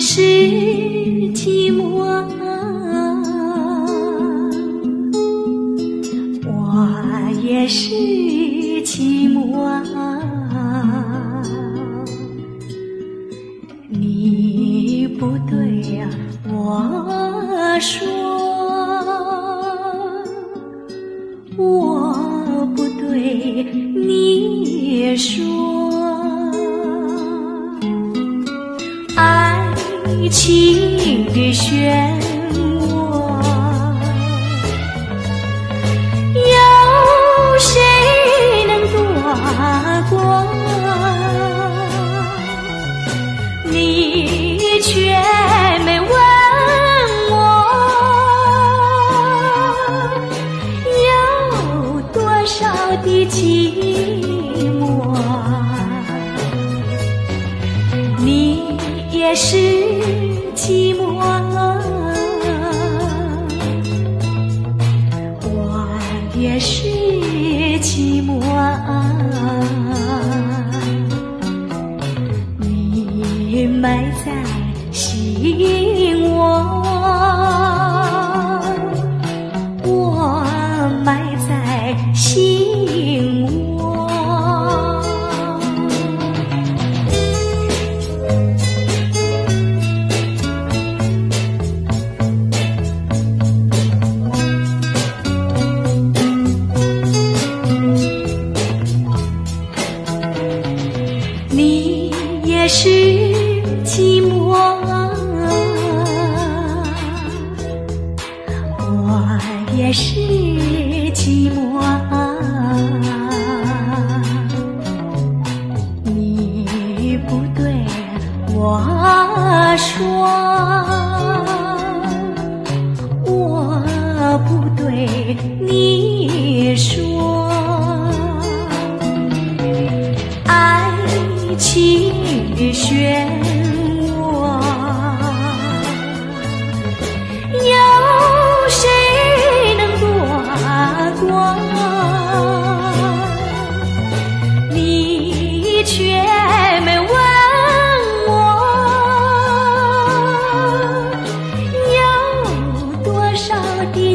是寂寞我也是寂寞你不对呀我说我不对你说。情的漩涡，有谁能躲过？你却没问我，有多少的寂寞，你也是心窝。你也是寂寞，我也是寂寞。你不对我说，我不对你说。爱情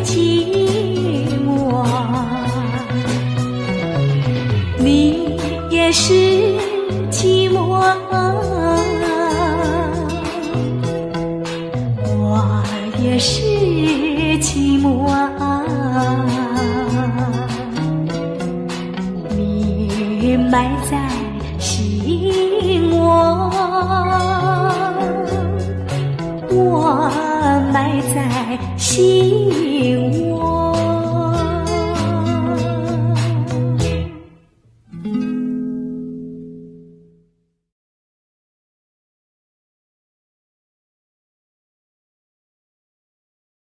寂寞？你也是寂寞，我也是寂寞。你埋在心窝，在心窝。